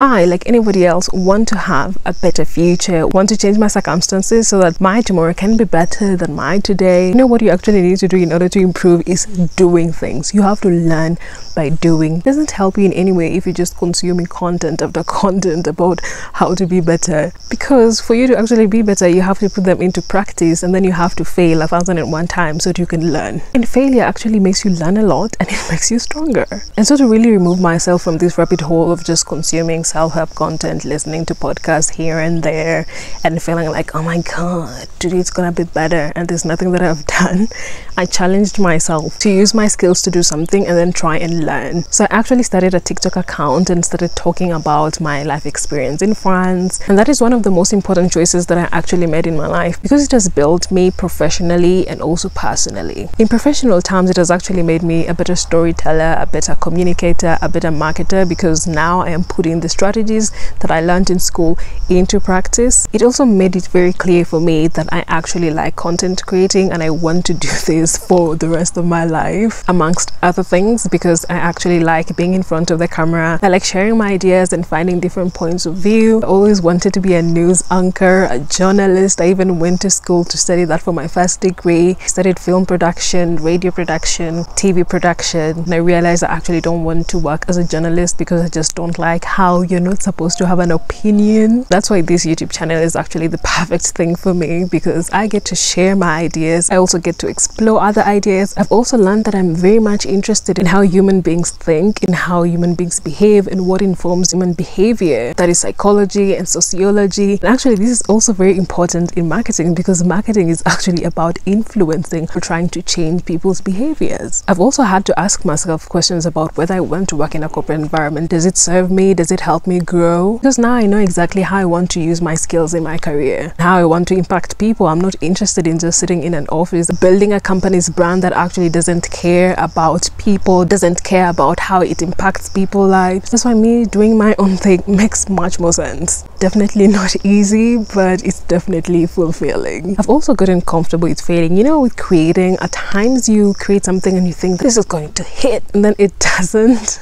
I, like anybody else, want to have a better future, want to change my circumstances so that my tomorrow can be better than my today. You know what you actually need to do in order to improve is doing things. You have to learn by doing. It doesn't help you in any way if you're just consuming content after content about how to be better. Because for you to actually be better, you have to put them into practice and then you have to fail a thousand and one times so that you can learn. And failure actually makes you learn a lot and it makes you stronger. And so to really remove myself from this rabbit hole of just consuming self-help content, listening to podcasts here and there, and feeling like, oh my god, today it's gonna be better, and there's nothing that I've done. I challenged myself to use my skills to do something and then try and learn. So I actually started a TikTok account and started talking about my life experience in France, and that is one of the most important choices that I actually made in my life because it has built me professionally and also personally. In professional terms, it has actually made me a better storyteller, a better communicator, a better marketer because now I am putting the strategies that I learned in school into practice. It also made it very clear for me that I actually like content creating and I want to do this for the rest of my life, amongst other things, because I actually like being in front of the camera. I like sharing my ideas and finding different points of view. I always wanted to be a news anchor, a journalist. I even went to school to study that for my first degree. I studied film production, radio production, TV production. And I realized I actually don't want to work as a journalist because I just don't like how you're not supposed to have an opinion. That's why this YouTube channel is actually the perfect thing for me because I get to share my ideas. I also get to explore other ideas. I've also learned that I'm very much interested in how human beings think, in how human beings behave, and what informs human behavior. That is psychology and sociology. And actually, this is also very important in marketing because marketing is actually about influencing or trying to change people's behaviors. I've also had to ask myself questions about whether I want to work in a corporate environment. Does it serve me? Does it help me grow? Because now I know exactly how I want to use my skills in my career, how I want to impact people. I'm not interested in just sitting in an office building a company's brand that actually doesn't care about people, doesn't care about how it impacts people's lives. That's why me doing my own thing makes much more sense. Definitely not easy, but it's definitely fulfilling. I've also gotten comfortable with failing. You know, with creating, at times you create something and you think this is going to hit, and then it doesn't.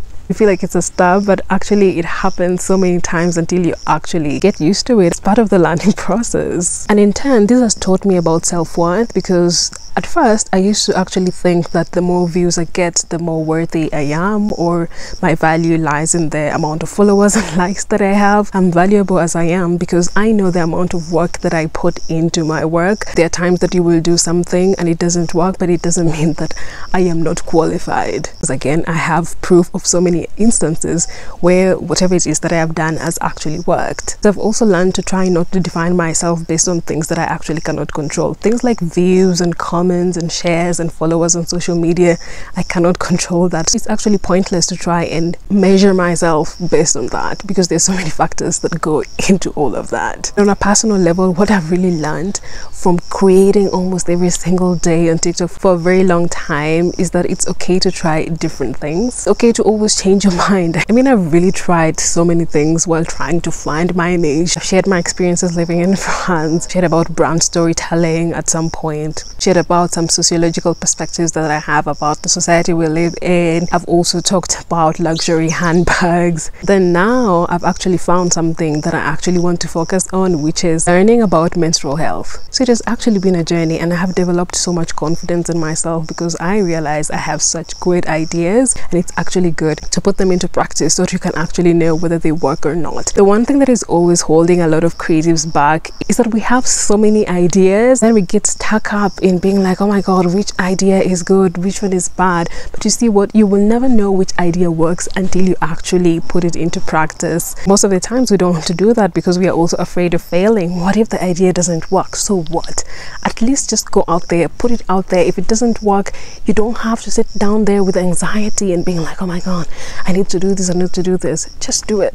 you feel like it's a stab but actually it happens so many times until you actually get used to it it's part of the learning process and in turn this has taught me about self-worth because at first, I used to actually think that the more views I get, the more worthy I am, or my value lies in the amount of followers and likes that I have. I'm valuable as I am because I know the amount of work that I put into my work. There are times that you will do something and it doesn't work, but it doesn't mean that I am not qualified. Because again, I have proof of so many instances where whatever it is that I have done has actually worked. So I've also learned to try not to define myself based on things that I actually cannot control. Things like views and comments comments and shares and followers on social media i cannot control that it's actually pointless to try and measure myself based on that because there's so many factors that go into all of that on a personal level what i've really learned from creating almost every single day on tiktok for a very long time is that it's okay to try different things it's okay to always change your mind i mean i've really tried so many things while trying to find my niche i've shared my experiences living in france shared about brand storytelling at some point shared about about some sociological perspectives that I have about the society we live in. I've also talked about luxury handbags. Then now I've actually found something that I actually want to focus on, which is learning about menstrual health. So it has actually been a journey and I have developed so much confidence in myself because I realize I have such great ideas and it's actually good to put them into practice so that you can actually know whether they work or not. The one thing that is always holding a lot of creatives back is that we have so many ideas and we get stuck up in being like oh my god which idea is good? Which one is bad? But you see what? You will never know which idea works until you actually put it into practice. Most of the times we don't want to do that because we are also afraid of failing. What if the idea doesn't work? So what? At least just go out there put it out there. If it doesn't work you don't have to sit down there with anxiety and being like oh my god i need to do this i need to do this. Just do it.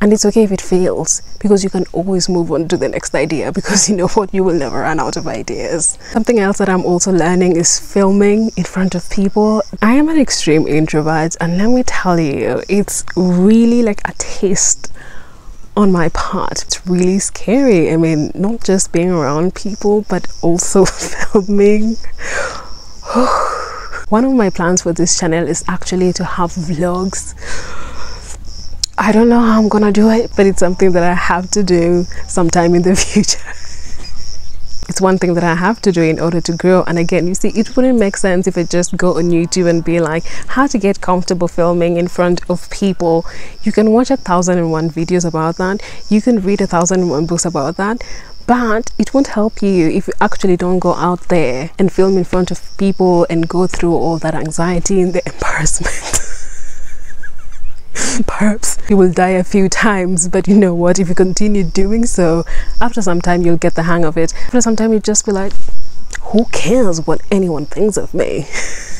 And it's okay if it fails because you can always move on to the next idea because you know what you will never run out of ideas. Something else that i'm also learning is filming in front of people. I am an extreme introvert and let me tell you it's really like a taste on my part. It's really scary. I mean not just being around people but also filming one of my plans for this channel is actually to have vlogs I don't know how I'm gonna do it, but it's something that I have to do sometime in the future. it's one thing that I have to do in order to grow. And again, you see, it wouldn't make sense if I just go on YouTube and be like, how to get comfortable filming in front of people. You can watch a thousand and one videos about that. You can read a thousand and one books about that. But it won't help you if you actually don't go out there and film in front of people and go through all that anxiety and the embarrassment. perhaps you will die a few times but you know what? If you continue doing so after some time you'll get the hang of it. After some time you just be like who cares what anyone thinks of me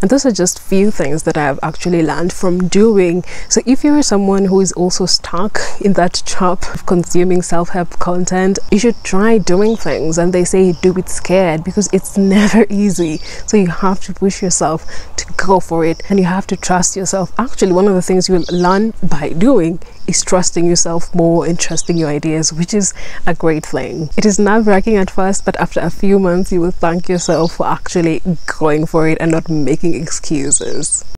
and those are just few things that I've actually learned from doing. So if you're someone who is also stuck in that trap of consuming self-help content, you should try doing things. And they say do it scared because it's never easy. So you have to push yourself to go for it and you have to trust yourself. Actually, one of the things you'll learn by doing is trusting yourself more and trusting your ideas, which is a great thing. It is nerve wracking at first, but after a few months, you will thank yourself for actually going for it and not making excuses.